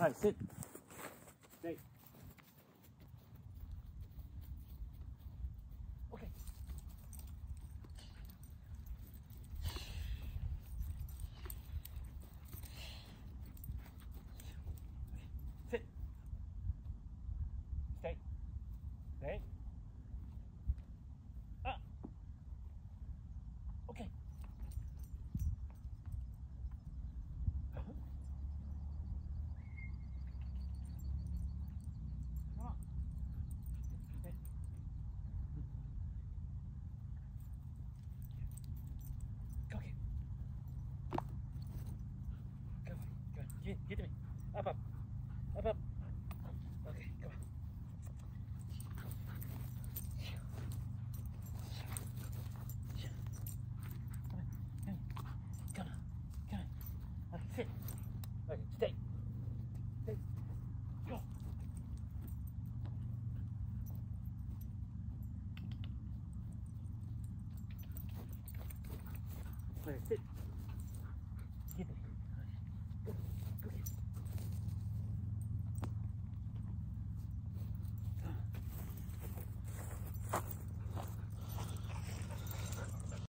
All right, sit. Stay. Okay. Sit. Stay. Stay. Up. Okay. Come on. Sit. Go get. Go. Go. Get, to me. Up, up. Up, up. Okay, come on. Sit. Okay, stay. Stay. Go. Okay, sit.